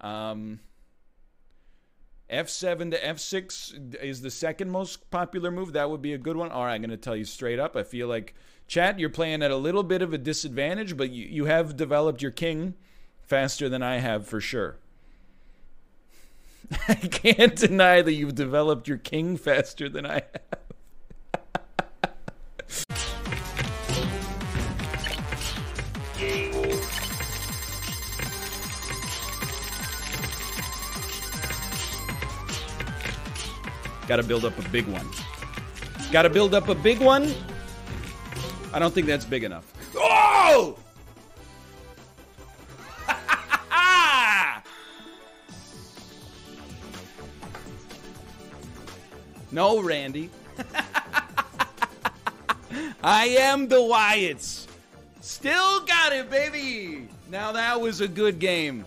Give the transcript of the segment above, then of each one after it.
Um, F7 to F6 is the second most popular move. That would be a good one. All right, I'm going to tell you straight up. I feel like, chat, you're playing at a little bit of a disadvantage, but you, you have developed your king faster than I have for sure. I can't deny that you've developed your king faster than I have. Got to build up a big one. Got to build up a big one. I don't think that's big enough. Oh! no, Randy. I am the Wyatts. Still got it, baby. Now that was a good game.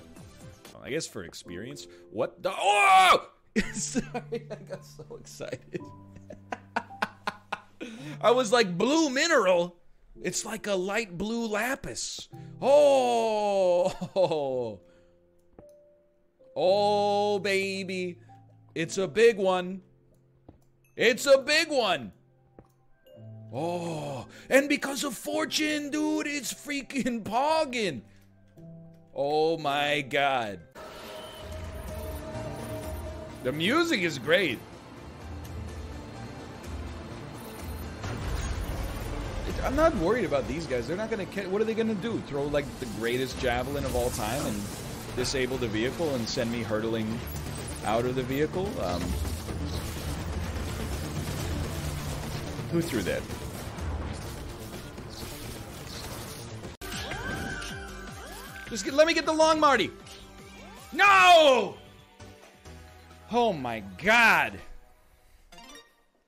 I guess for experience. What the? Oh! Sorry, I got so excited. I was like, blue mineral? It's like a light blue lapis. Oh! Oh, baby. It's a big one. It's a big one. Oh, and because of fortune, dude, it's freaking pogging. Oh my god. The music is great. I'm not worried about these guys. They're not going to. What are they going to do? Throw like the greatest javelin of all time and disable the vehicle and send me hurtling out of the vehicle? Um, who threw that? Just get, let me get the long Marty. No! Oh my god.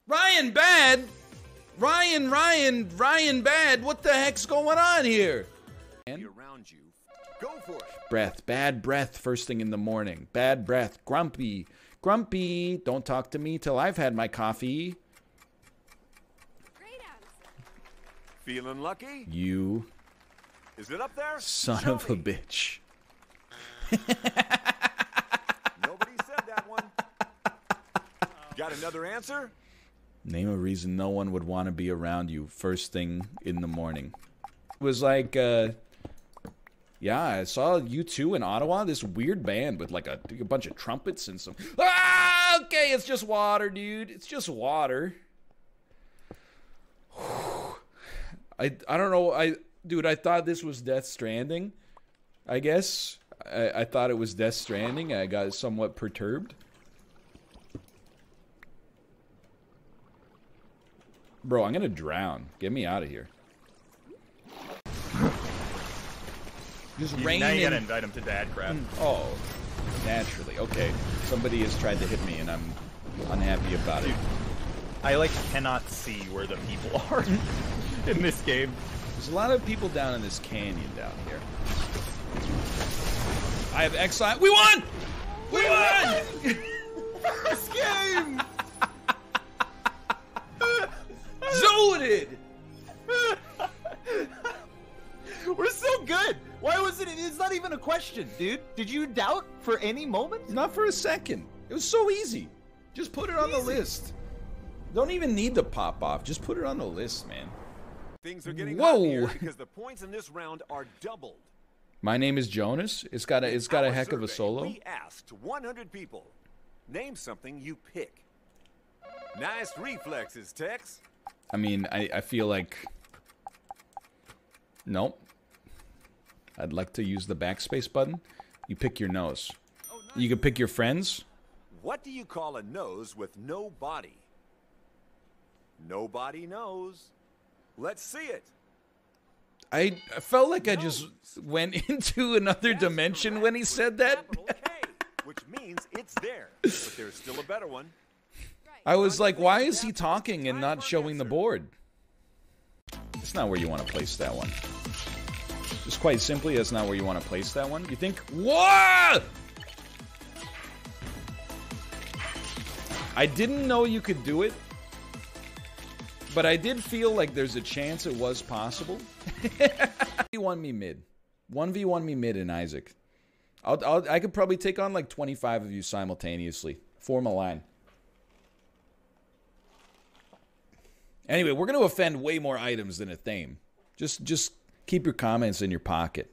Ryan Bad? Ryan, Ryan, Ryan Bad, what the heck's going on here? And around you. Go for it. Breath, bad breath first thing in the morning. Bad breath, grumpy. Grumpy, don't talk to me till I've had my coffee. Feeling lucky? You Is it up there? son Show of a bitch. Nobody said that one. Got another answer? Name a reason no one would want to be around you first thing in the morning. It was like, uh, yeah, I saw you two in Ottawa. This weird band with like a, a bunch of trumpets and some. Ah, okay, it's just water, dude. It's just water. I I don't know. I dude, I thought this was Death Stranding. I guess I, I thought it was Death Stranding. I got somewhat perturbed. Bro, I'm gonna drown. Get me out of here. Just You, rain now you gotta invite him to dad crap. Mm. Oh, naturally. Okay. Somebody has tried to hit me, and I'm unhappy about it. I like cannot see where the people are in this game. There's a lot of people down in this canyon down here. I have exile. We won! We won! This game. Question, dude. Did you doubt for any moment? Not for a second. It was so easy. Just put it on the list. Don't even need to pop off. Just put it on the list, man. Things are getting Whoa. here because the points in this round are doubled. My name is Jonas. It's got a it's got a Our heck of a solo. We asked 100 people. Name something you pick. Nice reflexes, Tex. I mean, I, I feel like. Nope. I'd like to use the backspace button. You pick your nose. You can pick your friends. What do you call a nose with no body? Nobody knows. Let's see it. I, I felt like I just went into another dimension when he said that. Capital K, which means it's there. But there's still a better one. I was like, why is he talking and not showing the board? It's not where you want to place that one. Just quite simply, that's not where you want to place that one. You think, what? I didn't know you could do it, but I did feel like there's a chance it was possible. 1v1 me mid. 1v1 me mid in Isaac. I'll, I'll I could probably take on like 25 of you simultaneously. Form a line. Anyway, we're going to offend way more items than a theme. Just just keep your comments in your pocket.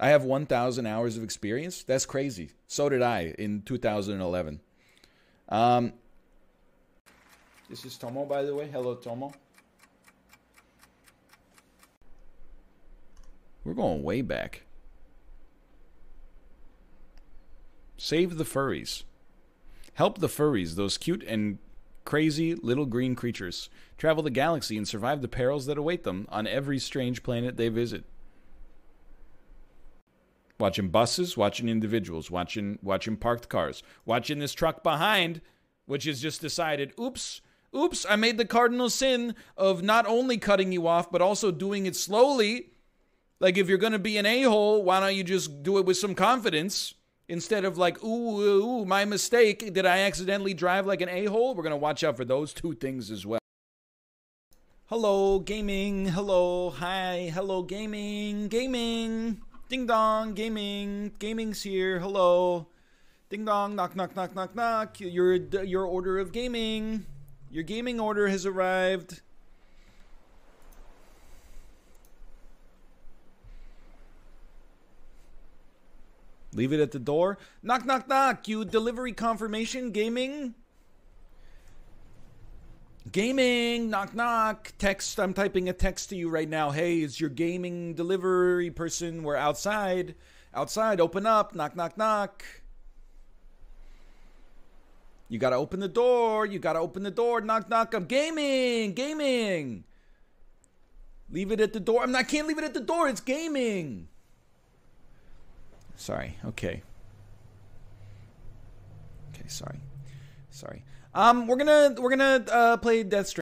I have 1,000 hours of experience. That's crazy. So did I in 2011. Um, this is Tomo, by the way. Hello, Tomo. We're going way back. Save the furries. Help the furries, those cute and crazy little green creatures. Travel the galaxy and survive the perils that await them on every strange planet they visit. Watching buses, watching individuals, watching watching parked cars, watching this truck behind, which has just decided, oops, oops, I made the cardinal sin of not only cutting you off, but also doing it slowly. Like if you're gonna be an a-hole, why don't you just do it with some confidence? Instead of like, ooh, ooh, my mistake. Did I accidentally drive like an a-hole? We're gonna watch out for those two things as well. Hello, gaming. Hello, hi. Hello, gaming. Gaming. Ding dong, gaming. Gaming's here. Hello. Ding dong, knock, knock, knock, knock, knock. Your your order of gaming. Your gaming order has arrived. Leave it at the door. Knock, knock, knock. You delivery confirmation gaming? Gaming, knock, knock. Text, I'm typing a text to you right now. Hey, it's your gaming delivery person. We're outside. Outside, open up. Knock, knock, knock. You gotta open the door. You gotta open the door. Knock, knock. I'm gaming, gaming. Leave it at the door. I'm not, I can't leave it at the door. It's gaming. Sorry. Okay. Okay. Sorry. Sorry. Um, we're gonna we're gonna uh, play Death Stranding.